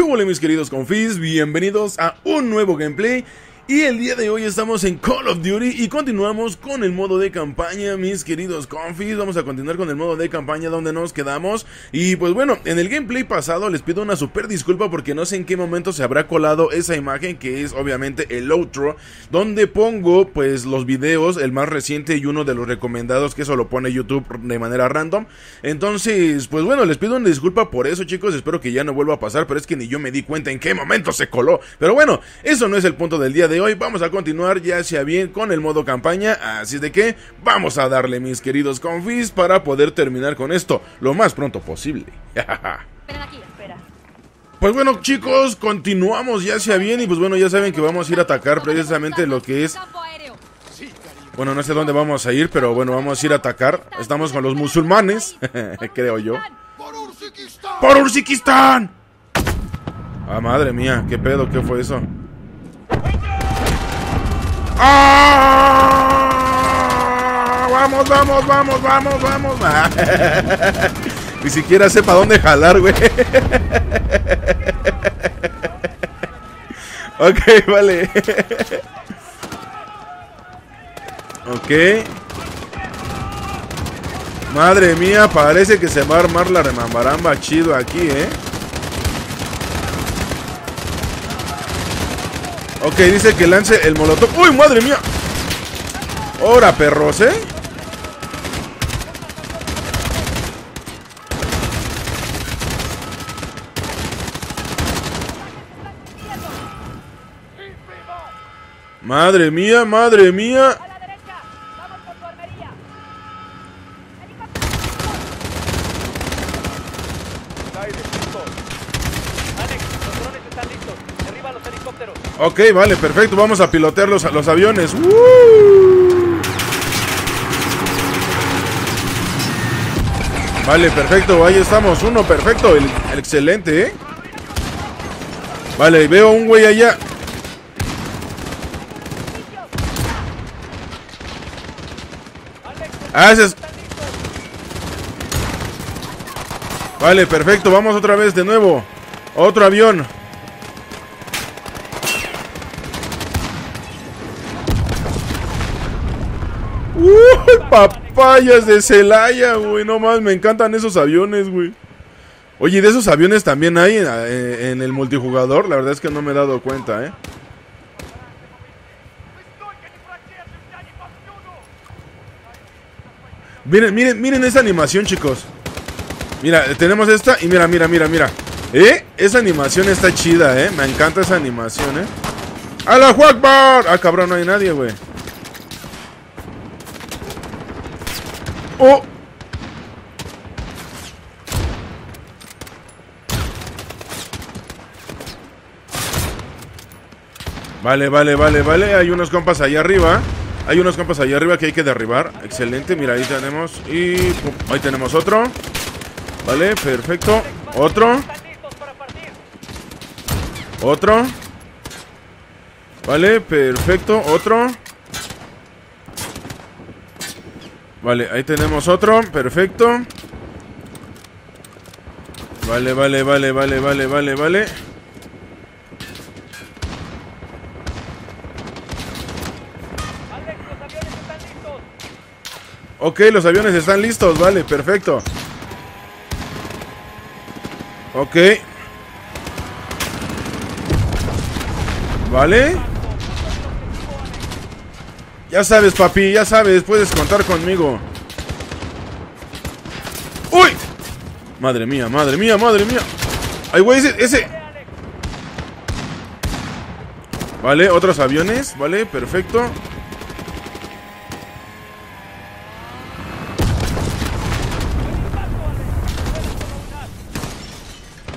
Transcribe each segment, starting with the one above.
¿Qué hubo mis queridos confis? Bienvenidos a un nuevo gameplay y el día de hoy estamos en Call of Duty y continuamos con el modo de campaña, mis queridos confis. Vamos a continuar con el modo de campaña donde nos quedamos. Y pues bueno, en el gameplay pasado les pido una super disculpa porque no sé en qué momento se habrá colado esa imagen que es obviamente el outro, donde pongo pues los videos, el más reciente y uno de los recomendados que eso lo pone YouTube de manera random. Entonces, pues bueno, les pido una disculpa por eso chicos, espero que ya no vuelva a pasar, pero es que ni yo me di cuenta en qué momento se coló. Pero bueno, eso no es el punto del día de hoy. Vamos a continuar ya sea bien con el modo campaña. Así de que vamos a darle, mis queridos confis, para poder terminar con esto lo más pronto posible. Pues bueno chicos, continuamos ya sea bien y pues bueno ya saben que vamos a ir a atacar precisamente lo que es... Bueno, no sé dónde vamos a ir, pero bueno, vamos a ir a atacar. Estamos con los musulmanes, creo yo. ¡Por Urzikistán! Ah, madre mía, qué pedo, qué fue eso. ¡Ah! Vamos, vamos, vamos, vamos, vamos. Ni siquiera sé para dónde jalar, güey. ok, vale. ok. Madre mía, parece que se va a armar la remambaramba chido aquí, ¿eh? Ok, dice que lance el molotov. ¡Uy, madre mía! ¡Hora, perros, eh! Madre mía, madre mía. Ok, vale, perfecto. Vamos a pilotear los, los aviones. Vale, perfecto. Ahí estamos. Uno, perfecto. El, excelente, ¿eh? Vale, veo un güey allá. Ah, es... Vale, perfecto. Vamos otra vez de nuevo. Otro avión. ¡Uy, papayas de Celaya, güey! No más, me encantan esos aviones, güey. Oye, de esos aviones también hay en, el multijugador. La verdad es que no me he dado cuenta, ¿eh? Miren, miren, miren esa animación, chicos. Mira, tenemos esta y mira, mira, mira, mira. ¿Eh? Esa animación está chida, ¿eh? Me encanta esa animación, ¿eh? ¡A la Juakbar! Ah, cabrón, no hay nadie, güey. Vale, vale, vale, vale. Hay unos compas ahí arriba. Hay unos compas ahí arriba que hay que derribar. Excelente, mira, ahí tenemos. Y ahí tenemos otro. Vale, perfecto. Otro. Otro. Vale, perfecto. Otro. Vale, ahí tenemos otro, perfecto. Vale, vale, vale, vale, vale, vale, vale. Ok, los aviones están listos, vale, perfecto. Ok. Vale ya sabes, papi, ya sabes, puedes contar conmigo. ¡Uy! Madre mía, madre mía, madre mía. Ay, güey, ese, ese. Vale, otros aviones, vale, perfecto.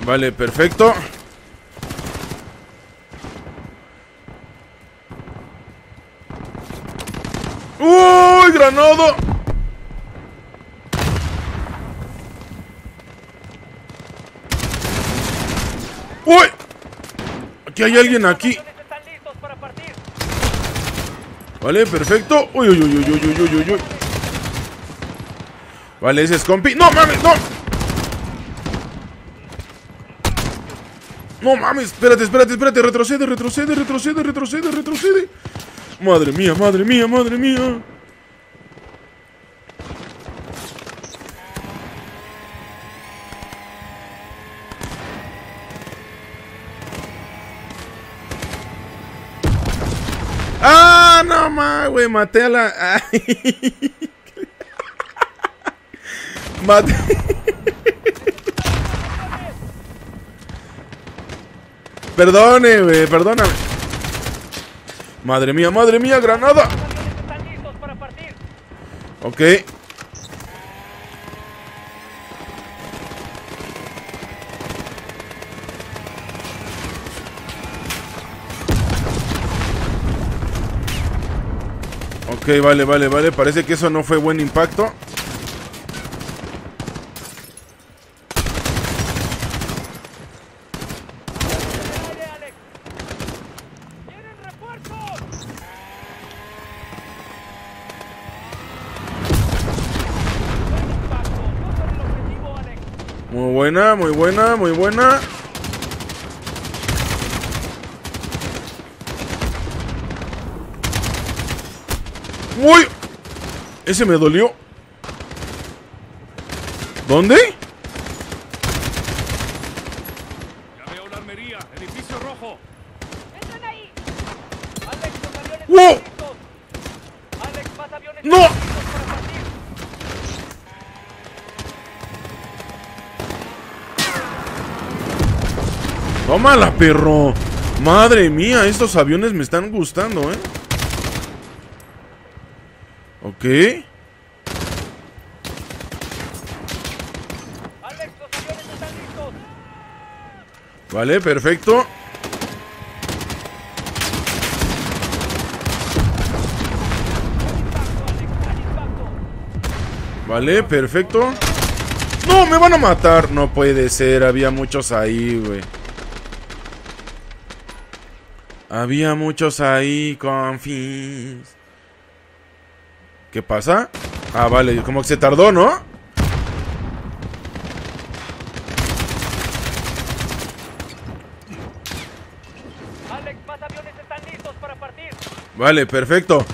Vale, perfecto. ¡Uy, granado! ¡Uy! Aquí hay alguien aquí. Vale, perfecto. Uy, uy, uy, uy, uy, uy, uy, uy. Vale, ese es compi. ¡No, mames! ¡No! No mames, espérate, espérate, espérate. Retrocede, retrocede, retrocede, retrocede, retrocede. Madre mía, madre mía, madre mía. Güey, maté a la. Ay. Maté. Perdone, güey, perdóname. Madre mía, madre mía, granada. Están. Ok. Ok, vale, vale, vale. Parece que eso no fue buen impacto. Muy buena, muy buena, muy buena. ¡Uy! Ese me dolió. ¿Dónde? Ya veo la armería, edificio rojo. ¡Entren ahí! Alex, los aviones ¡Wow! Alex, más aviones ¡No! Tómala, perro. Madre mía, estos aviones me están gustando, ¿eh? Listos. Vale, perfecto. Vale, perfecto. ¡No! ¡Me van a matar! No puede ser, había muchos ahí, güey. Había muchos ahí, confis. ¿Qué pasa? Ah, vale, como que se tardó, ¿no? Alex, más aviones están listos para partir. Vale, perfecto.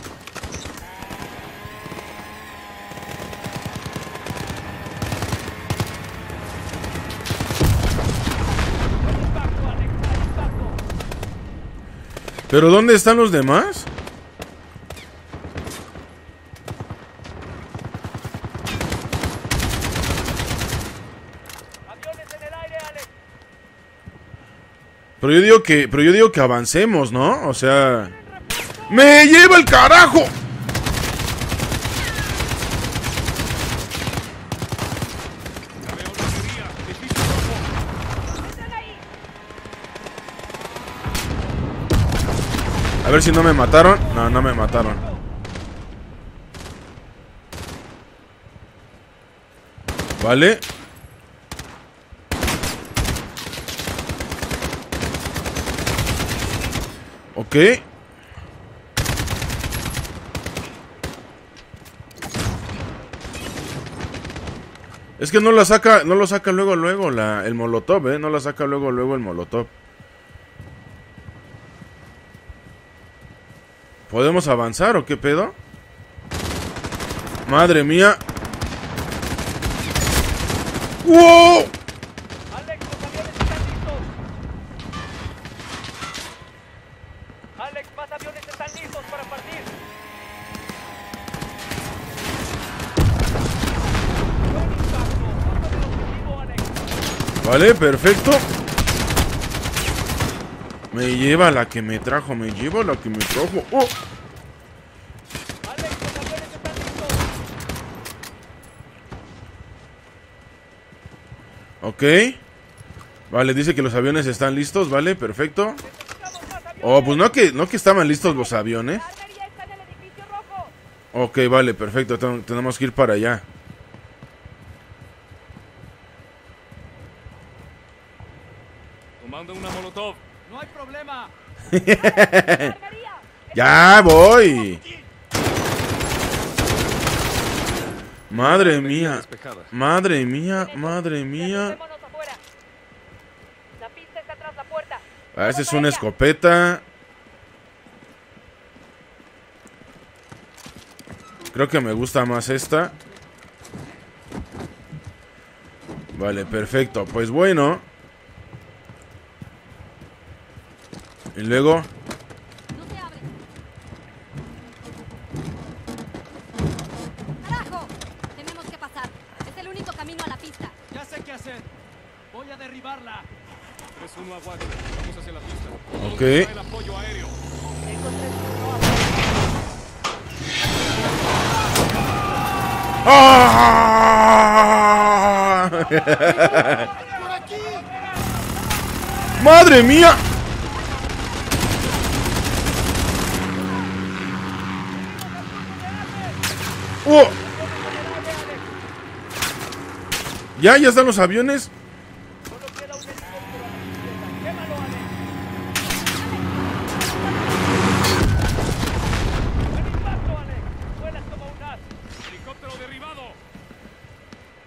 ¿Pero dónde están los demás? Aviones en el aire, Alex. Pero yo digo que, pero yo digo que avancemos, ¿no? O sea, me lleva el carajo. A ver si no me mataron. No, no me mataron. Vale. Ok. Es que no la saca, no lo saca luego, luego la, el molotov, eh. No la saca luego, luego el molotov. ¿Podemos avanzar o qué pedo? Madre mía. ¡Wow! Alex, los aviones están listos. Alex, más aviones están listos para partir. Buen impacto. Justo en el objetivo, Alex. Vale, perfecto. Me lleva la que me trajo, me lleva la que me trajo. ¡Oh! Ok. Vale, dice que los aviones están listos, vale, perfecto. Oh, pues no que, no que estaban listos los aviones. Ok, vale, perfecto, ten- tenemos que ir para allá. Tomando una molotov. No hay problema. Ya voy. Madre mía. Madre mía, madre mía. Quedémonos afuera. La pista está tras la puerta. Ah, esta es una escopeta. Creo que me gusta más esta. Vale, perfecto. Pues bueno. La pista. Ok. ¿Dónde está el apoyo aéreo? ¡Ah! ¡Madre mía! ¿Ya? ¿Ya están los aviones?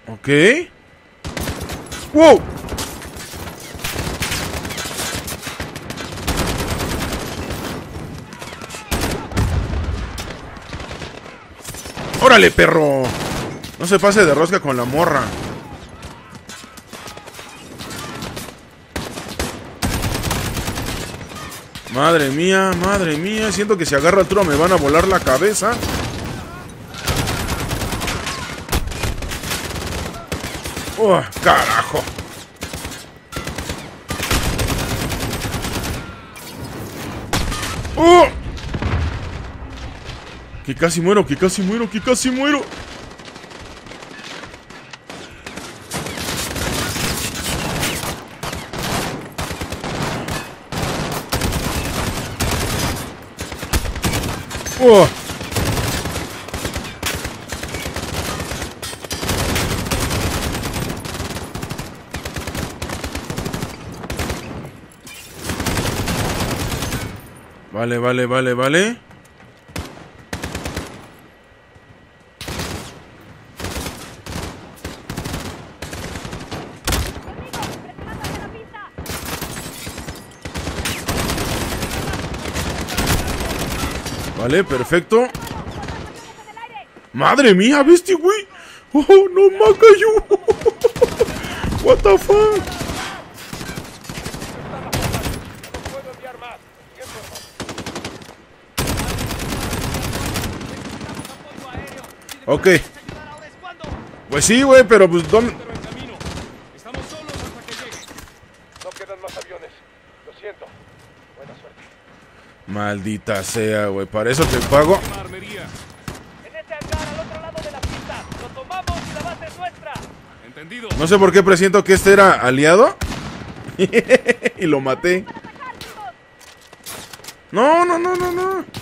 Ok. ¡Wow! ¡Órale, perro! No se pase de rosca con la morra. Madre mía, madre mía. Siento que si agarra altura me van a volar la cabeza. ¡Oh, carajo! ¡Oh! Que casi muero, que casi muero, que casi muero. ¡Oh! Vale, vale, vale, vale. Vale, perfecto. Madre mía, ¿viste, güey? Oh, no me cayó. What the fuck? puedo enviar más. ¡Apoyo aéreo! Ok. Pues sí, güey, pero pues ¿dónde? Pero en camino. Estamos solos hasta que llegue. No quedan más aviones. Lo siento. Buena suerte. Maldita sea, güey. Para eso te pago. La armería. En ese hangar al otro lado de la pista. ¡Lo tomamos y la base es nuestra! Entendido. No sé por qué presiento que este era aliado. y lo maté. No, no, no, no, no.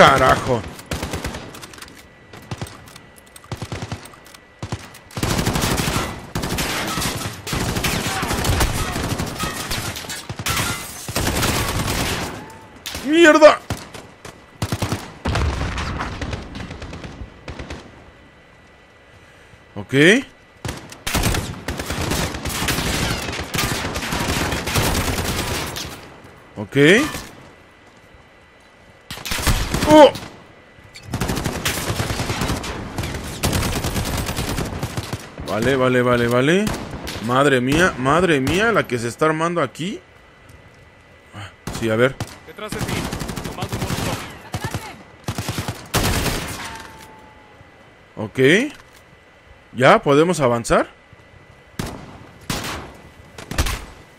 Carajo. ¡Mierda! Ok. Ok. ¡Oh! Vale, vale, vale, vale. Madre mía, madre mía, la que se está armando aquí. Ah, Sí, a ver. Detrás de ti. Tomando un molotov. Ok. ¿Ya? ¿Podemos avanzar?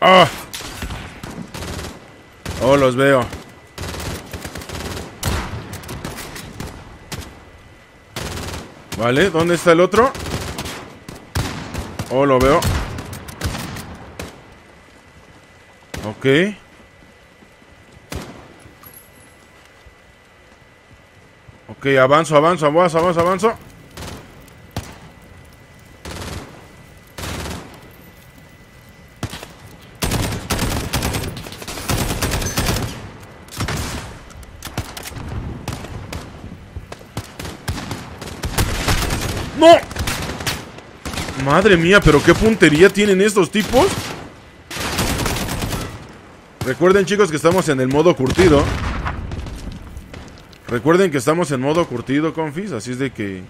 ¡Ah! Oh, los veo. Vale, ¿dónde está el otro? Oh, lo veo. Ok. Ok, avanzo, avanzo, avanzo, avanzo, avanzo. ¡No! Madre mía, pero qué puntería tienen estos tipos. Recuerden chicos que estamos en el modo curtido. Recuerden que estamos en modo curtido, confis, así es de que...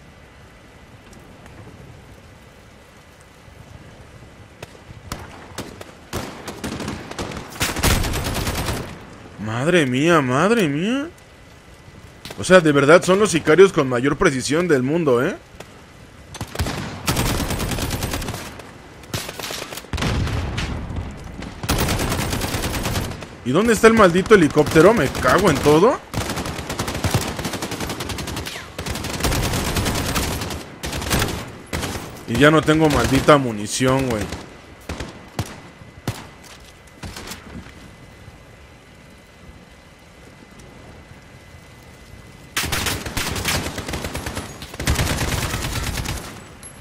Madre mía, madre mía. O sea, de verdad son los sicarios con mayor precisión del mundo, ¿eh? ¿Y dónde está el maldito helicóptero? Me cago en todo. Y ya no tengo maldita munición, güey.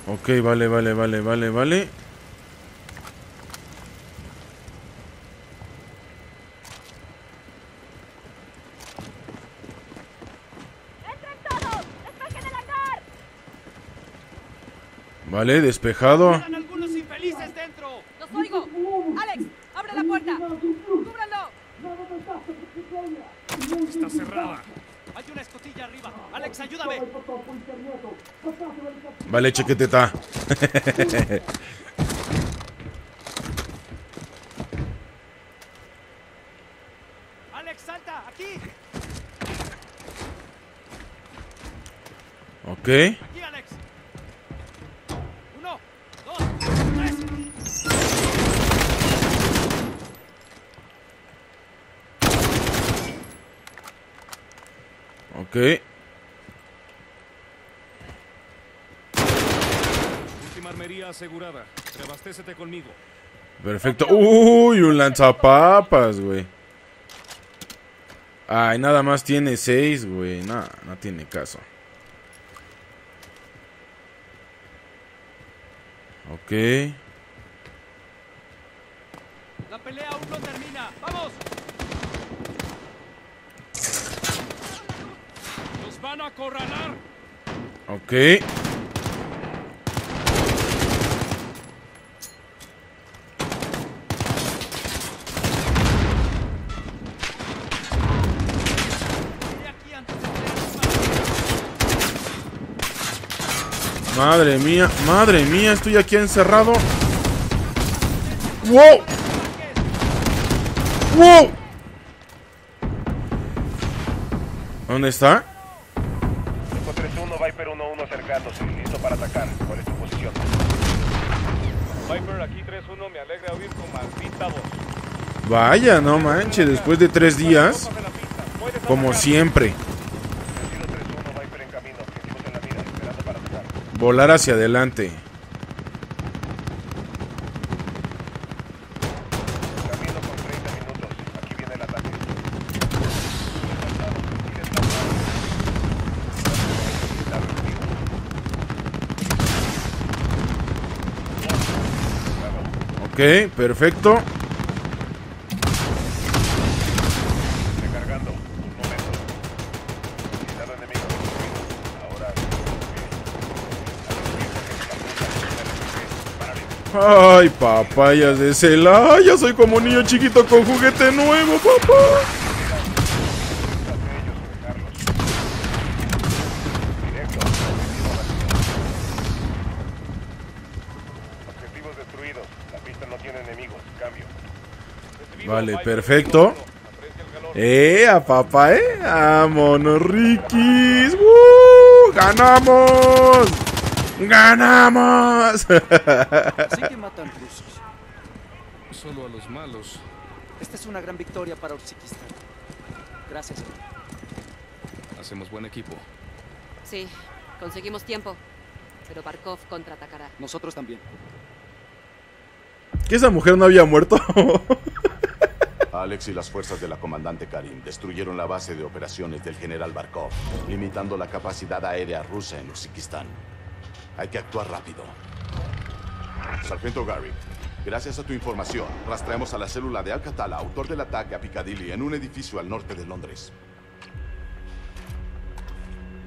Ok, vale, vale, vale, vale, vale. ¡Entren todos! ¡Despejen el hangar! Vale, despejado. ¡Están algunos infelices dentro! ¡Los oigo! ¡Alex! ¡Abre la puerta! ¡Cúbranlo! Está cerrada. Hay una escotilla arriba. Alex, ayúdame. Vale, chequeteta. Alex, salta. Aquí. Ok. Aquí, Alex. Uno, dos, tres. Ok. Última armería asegurada. Reabastécete conmigo. Perfecto. Uy, un lanzapapas, güey. Ay, nada más tiene seis, güey. No, no tiene caso. Ok. La pelea aún no termina. ¡Vamos! ¡Nos van a acorralar! Ok. Estoy aquí antes de pelear. Madre mía, madre mía, estoy aquí encerrado. ¡Wow! ¡Wow! ¿Dónde está? 531, Viper 1-1 acercándose. Listo para atacar. ¿Cuál es tu posición? Viper, aquí 3-1. Me alegra oír tu maldita voz. Vaya, no manches, después de tres días, como siempre, Sentido 3-1, Viper en camino. Objetivos en la mira. Esperando para atacar. Volar hacia adelante. Camino con 30 minutos. Aquí viene el ataque. Ok, perfecto. Recargando. Un momento. Cuidado enemigo. Ahora. Ay, papayas de Celaya, soy como niño chiquito con juguete nuevo, papá. Vale, perfecto. Eh, a papá, eh. Vámonos, Rikis. ¡Woo! ¡Ganamos! ¡Ganamos! Así que matan rusos. Solo a los malos. Esta es una gran victoria para Uzbekistán. Gracias. Hacemos buen equipo. Sí, conseguimos tiempo. Pero Barkov contraatacará. Nosotros también. ¿Que esa mujer no había muerto? Alex y las fuerzas de la comandante Karim destruyeron la base de operaciones del general Barkov, limitando la capacidad aérea rusa en Uzbekistán. Hay que actuar rápido. Sargento Garrick, gracias a tu información, rastreamos a la célula de Al-Qatala, autor del ataque a Piccadilly en un edificio al norte de Londres.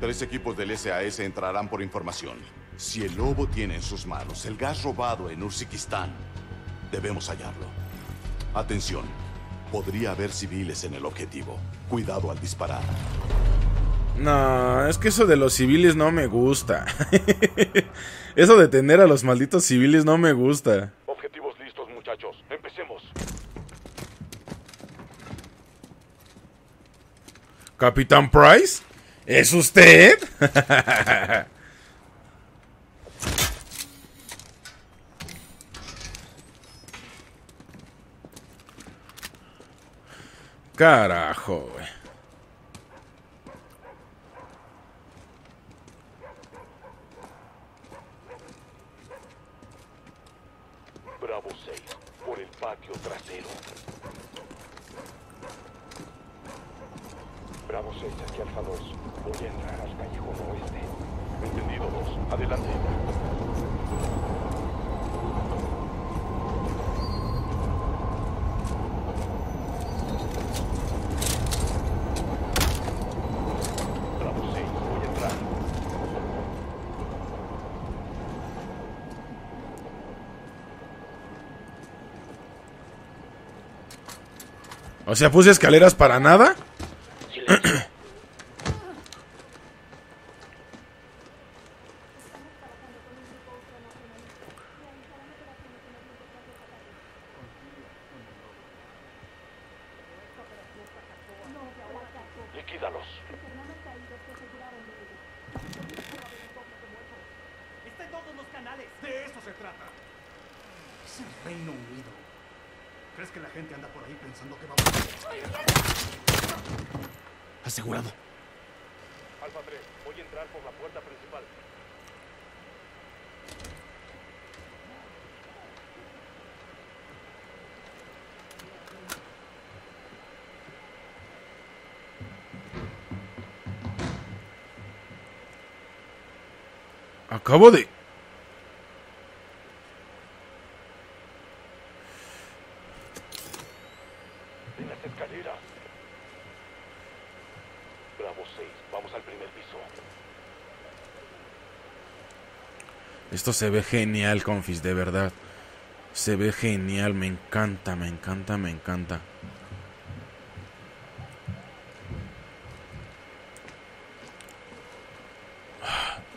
Tres equipos del SAS entrarán por información. Si el lobo tiene en sus manos el gas robado en Uzbekistán, debemos hallarlo. Atención, podría haber civiles en el objetivo. Cuidado al disparar. No, es que eso de los civiles no me gusta. eso de tener a los malditos civiles no me gusta. Objetivos listos, muchachos. Empecemos. Capitán Price, ¿es usted? Carajo, güey. Bravo 6, por patio trasero. Bravo 6, aquí Alfa 2. Voy a entrar al callejón oeste. Entendido 2. Adelante. O sea, puse escaleras para nada. Está en todos los canales. De eso se trata. Es el Reino Unido. ¿Crees que la gente anda por ahí pensando que vamos Asegurado. Alfa 3, voy a entrar por la puerta principal. Acabo de... En las escaleras. Bravo 6, vamos al primer piso. Esto se ve genial, confis, de verdad. Se ve genial, me encanta, me encanta, me encanta.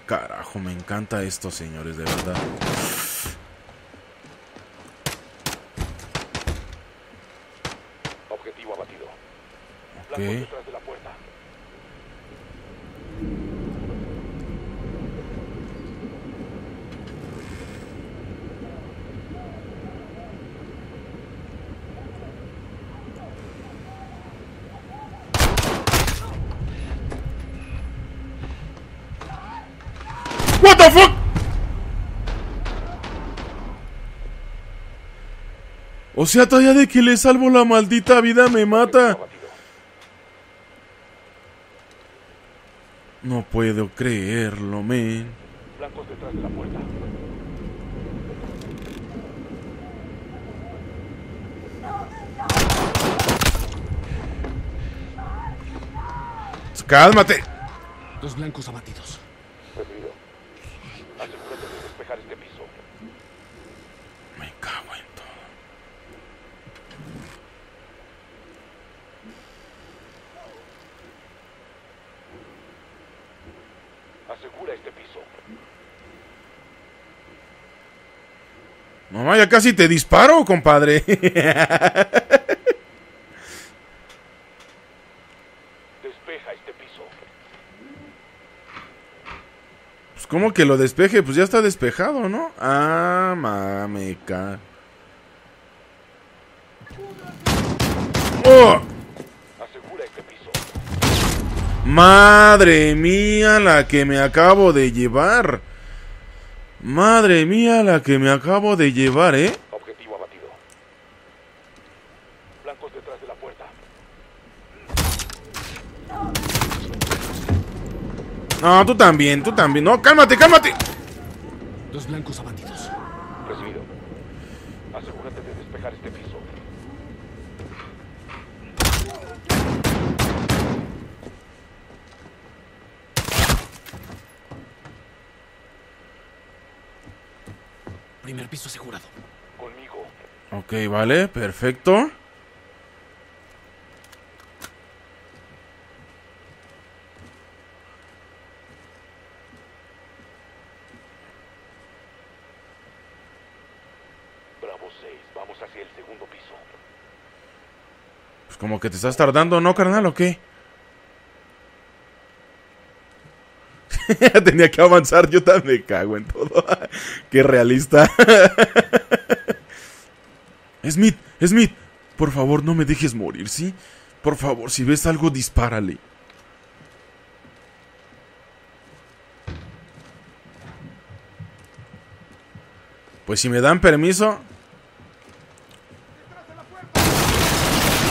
Carajo, me encanta esto, señores, de verdad. Objetivo abatido. Blancos detrás de la puerta. What the fuck? O sea, todavía de que le salvo la maldita vida me mata. No puedo creerlo, men. Blancos detrás de la puerta. Cálmate. Dos blancos abatidos. Recibido. Asegúrate de despejar este piso. Me cago en todo. Asegura este piso. Mamá, ya casi te disparo, compadre. Despeja este piso. Pues, ¿Cómo que lo despeje? Pues ya está despejado, ¿no? Ah, mameca. ¡Oh! Madre mía, la que me acabo de llevar. Madre mía, la que me acabo de llevar, ¿eh? Objetivo abatido. Blancos detrás de la puerta. No, tú también, tú también. No, cálmate, cálmate. Dos blancos abatidos. Recibido. Asegúrate de despejar este piso. Primer piso asegurado. Conmigo. Ok, vale, perfecto. Bravo 6. Vamos hacia el segundo piso. Pues como que te estás tardando, ¿no, carnal, o qué? Tenía que avanzar, yo también me cago en todo. qué realista. Smith, Smith, por favor, no me dejes morir, ¿sí? Por favor, si ves algo, dispárale. Pues si me dan permiso.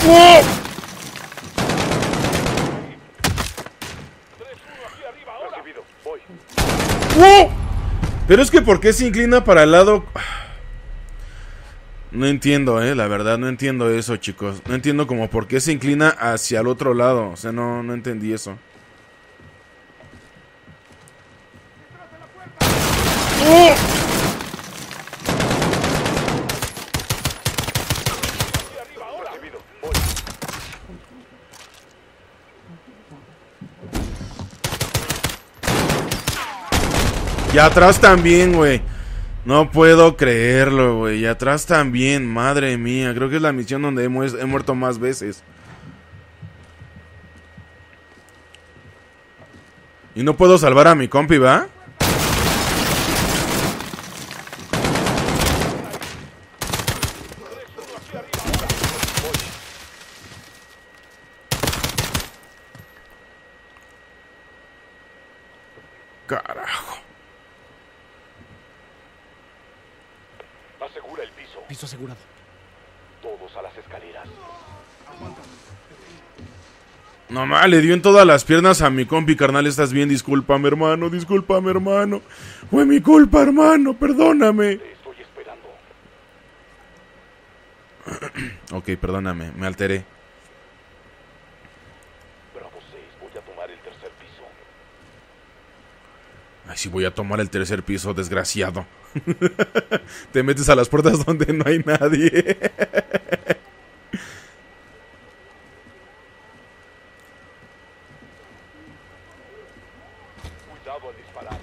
¡Oh! Recibido. Voy. ¡Oh! Pero es que ¿por qué se inclina para el lado? No entiendo, eh, la verdad, no entiendo eso, chicos. No entiendo como por qué se inclina hacia el otro lado. O sea, no, no entendí eso. ¡Oh! Recibido. Voy. Y atrás también, güey. No puedo creerlo, güey. Y atrás también, madre mía. Creo que es la misión donde he, mu- he muerto más veces. Y no puedo salvar a mi compi, ¿va? Carajo. Asegura el piso. Asegurado. Todos a las escaleras. No ma, le dio en todas las piernas a mi compi, carnal. Estás bien, discúlpame, hermano. Discúlpame, hermano. Fue mi culpa, hermano. Perdóname. Te estoy esperando. Ok, perdóname. Me alteré. Bravo 6. Voy a tomar el tercer piso. Ay, sí, voy a tomar el tercer piso, desgraciado. Te metes a las puertas donde no hay nadie. Cuidado al disparar.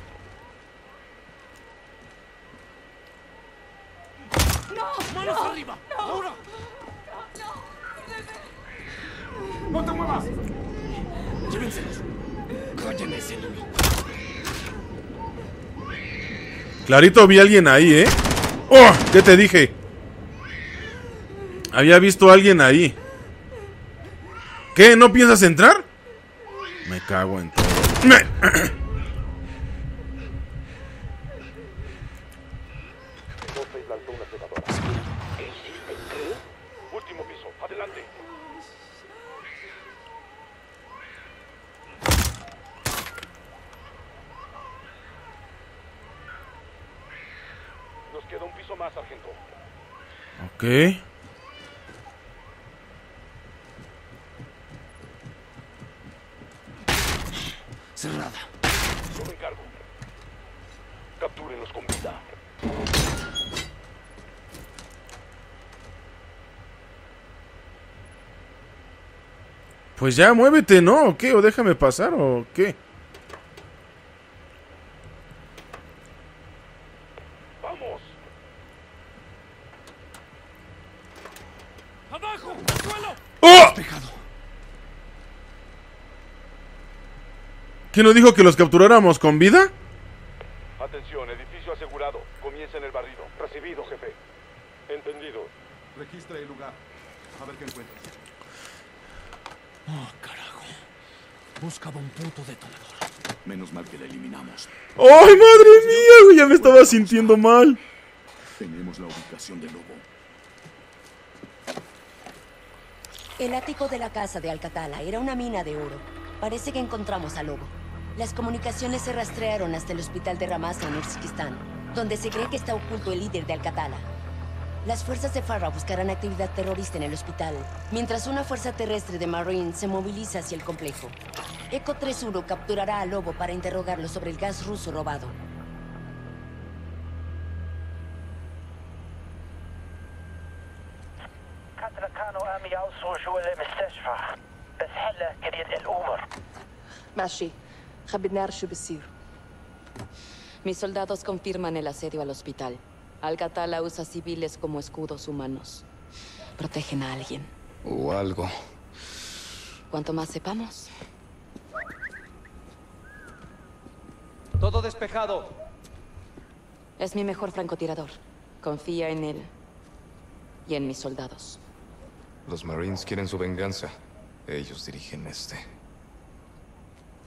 ¡Manos arriba! ¡Ahora! ¡No te muevas! ¡Llévenselos! ¡Cállenme ese niño! Clarito vi a alguien ahí, ¿eh? ¡Oh! ¿Qué te dije? Había visto a alguien ahí. ¿Qué? ¿No piensas entrar? Me cago en todo. Me- Bravo 6 lanzó una cebadora. ¿Qué hiciste? ¿Qué? Último piso. Adelante. Nos queda un piso más, sargento. Ok. Cerrada. Yo me encargo. Captúrenlos con vida. Pues ya, muévete, ¿no? ¿O qué? ¿O déjame pasar? ¿O qué? ¡Vamos! ¡Abajo! ¡Al suelo! ¡Oh! Despejado. ¿Quién nos dijo que los capturáramos con vida? Atención, edificio asegurado. Comiencen el barrido. Recibido, jefe. Entendido. Registra el lugar. A ver qué encuentras. Oh, carajo. Buscaba un punto detonador. Menos mal que la eliminamos. ¡Ay, madre mía, güey! Ya me estaba sintiendo mal. Tenemos la ubicación del lobo. El ático de la casa de Alcatala era una mina de oro. Parece que encontramos al lobo. Las comunicaciones se rastrearon hasta el hospital de Ramazan en Uzbekistán, donde se cree que está oculto el líder de Alcatala. Las fuerzas de Farra buscarán actividad terrorista en el hospital, mientras una fuerza terrestre de Marines se moviliza hacia el complejo. Eco 3-1 capturará al lobo para interrogarlo sobre el gas ruso robado. قدر كانوا عم يوصلوا جوا المستشفى بس هلا كريت الامور ماشي mis soldados confirman el asedio al hospital. Alcatala usa civiles como escudos humanos. Protegen a alguien. O algo. Cuanto más sepamos, Todo despejado. es mi mejor francotirador. Confía en él y en mis soldados. Los Marines quieren su venganza. Ellos dirigen este.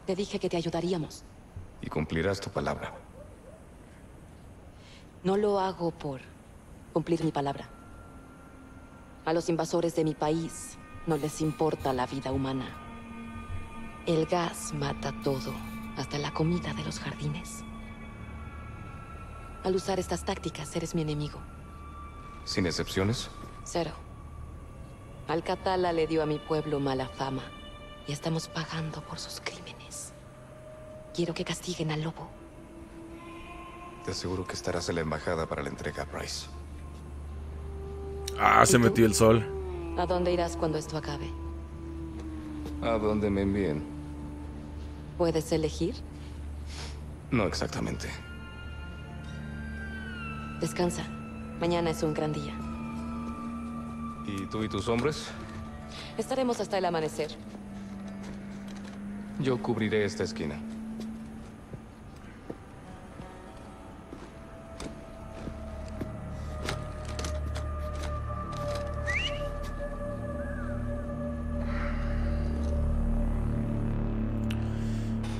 Te dije que te ayudaríamos. Y cumplirás tu palabra. No lo hago por cumplir mi palabra. A los invasores de mi país no les importa la vida humana. El gas mata todo, hasta la comida de los jardines. Al usar estas tácticas, eres mi enemigo. ¿Sin excepciones? Cero. Alcatala le dio a mi pueblo mala fama y estamos pagando por sus crímenes. Quiero que castiguen al lobo. Te aseguro que estarás en la embajada para la entrega a Price. Ah, se metió el sol. ¿A dónde irás cuando esto acabe? ¿A dónde me envíen? ¿Puedes elegir? No exactamente. Descansa. Mañana es un gran día. ¿Y tú y tus hombres? Estaremos hasta el amanecer. Yo cubriré esta esquina.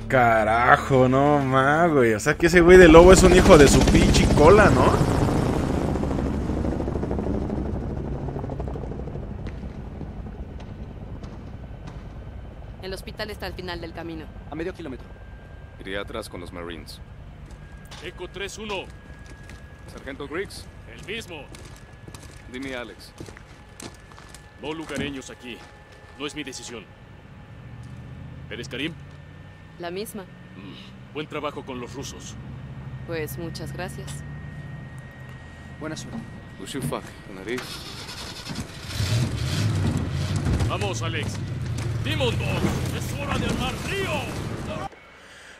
Carajo, no ma, güey. O sea que ese güey de lobo es un hijo de su pinche cola, ¿no? El hospital está al final del camino. A medio kilómetro. Iré atrás con los Marines. Eco 3-1. Sargento Griggs, El mismo. dime Alex. No lugareños aquí. No es mi decisión. ¿Eres Karim? La misma. Buen trabajo con los rusos. Pues muchas gracias. Buena suerte. Ushufak, nariz. Vamos, Alex. Dog. Es hora de armar río.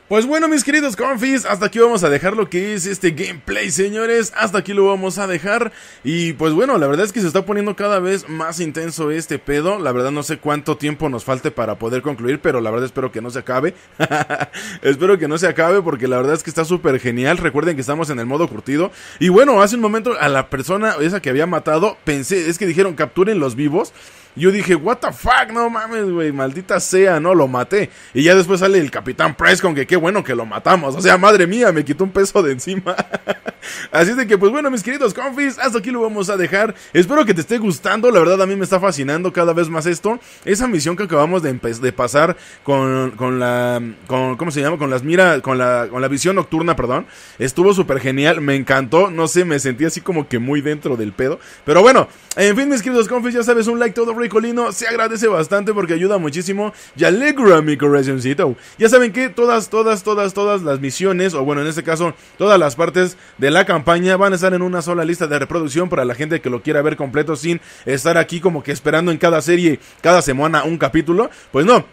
Pues bueno, mis queridos confis, hasta aquí vamos a dejar lo que es este gameplay, señores. Hasta aquí lo vamos a dejar. Y pues bueno, la verdad es que se está poniendo cada vez más intenso este pedo. La verdad no sé cuánto tiempo nos falte para poder concluir, pero la verdad espero que no se acabe. espero que no se acabe porque la verdad es que está súper genial. Recuerden que estamos en el modo curtido. Y bueno, hace un momento a la persona esa que había matado, pensé, es que dijeron capturen los vivos. Yo dije, what the fuck, no mames, güey, maldita sea, no, lo maté. Y ya después sale el Capitán Price con que qué bueno que lo matamos. O sea, madre mía, me quitó un peso de encima. Así de que, pues bueno, mis queridos confis, hasta aquí lo vamos a dejar. Espero que te esté gustando, la verdad a mí me está fascinando cada vez más esto. Esa misión que acabamos de, de pasar con, con la, con, ¿cómo se llama? Con las mira, con la, con la visión nocturna, perdón. Estuvo súper genial, me encantó, no sé, me sentí así como que muy dentro del pedo. Pero bueno, en fin, mis queridos confis, ya sabes, un like todo ricolino se agradece bastante porque ayuda muchísimo y alegra mi corazoncito. Ya saben que todas, todas, todas, todas las misiones, o bueno, en este caso, todas las partes de la campaña van a estar en una sola lista de reproducción para la gente que lo quiera ver completo sin estar aquí como que esperando en cada serie, cada semana un capítulo. Pues no,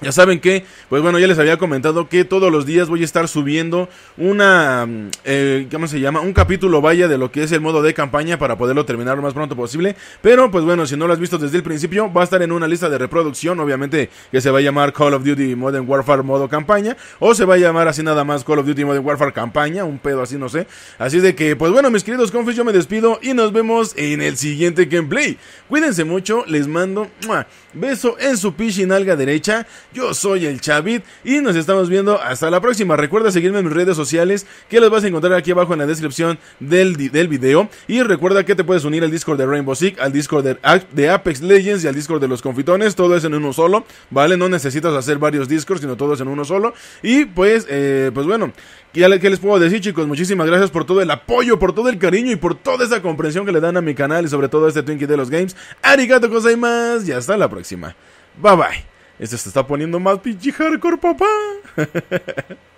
Ya saben que, pues bueno, ya les había comentado que todos los días voy a estar subiendo una, mm, eh, ¿cómo se llama? Un capítulo vaya de lo que es el modo de campaña para poderlo terminar lo más pronto posible. Pero, pues bueno, si no lo has visto desde el principio, va a estar en una lista de reproducción, obviamente que se va a llamar Call of Duty Modern Warfare modo campaña, o se va a llamar así nada más Call of Duty Modern Warfare campaña, un pedo así, no sé. Así de que, pues bueno, mis queridos confis, yo me despido y nos vemos en el siguiente gameplay. Cuídense mucho, les mando ¡mua! beso en su nalga derecha. Yo soy el Chavit y nos estamos viendo hasta la próxima. Recuerda seguirme en mis redes sociales que las vas a encontrar aquí abajo en la descripción del, del video. Y recuerda que te puedes unir al Discord de Rainbow Six, al Discord de, Apex Legends y al Discord de los confitones. Todo es en uno solo, ¿vale? No necesitas hacer varios Discords, sino todo es en uno solo. Y pues, eh, pues bueno, ¿qué les puedo decir chicos? Muchísimas gracias por todo el apoyo, por todo el cariño y por toda esa comprensión que le dan a mi canal y sobre todo a este Twinkie de los Games. Arigato más y hasta la próxima. Bye bye. Esto se está poniendo más pinche hardcore, papá.